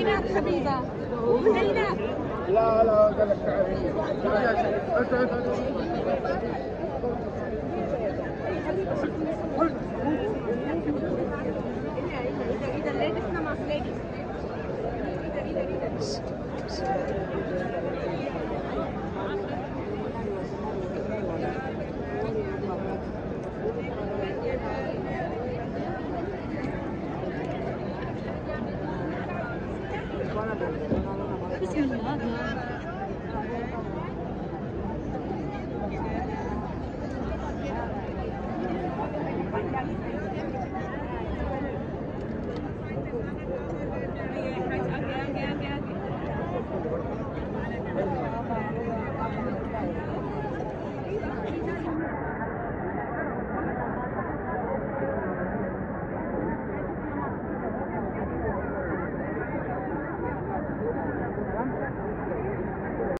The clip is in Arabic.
كلمات خبيثة وكلمات لا لا قال لك تعالي 关了不行你